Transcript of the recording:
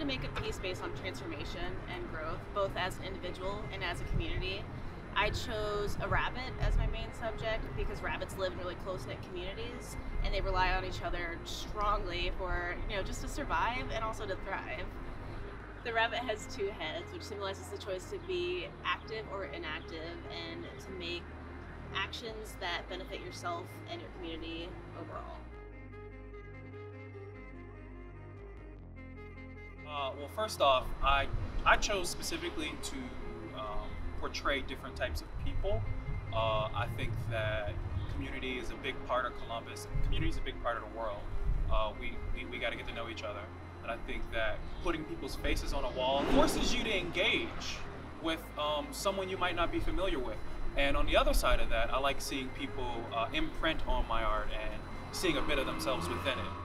to make a piece based on transformation and growth, both as an individual and as a community. I chose a rabbit as my main subject because rabbits live in really close-knit communities and they rely on each other strongly for, you know, just to survive and also to thrive. The rabbit has two heads, which symbolizes the choice to be active or inactive and to make actions that benefit yourself and your community overall. Well, first off, I I chose specifically to um, portray different types of people. Uh, I think that community is a big part of Columbus. Community is a big part of the world. Uh, we we, we got to get to know each other, and I think that putting people's faces on a wall forces you to engage with um, someone you might not be familiar with. And on the other side of that, I like seeing people uh, imprint on my art and seeing a bit of themselves within it.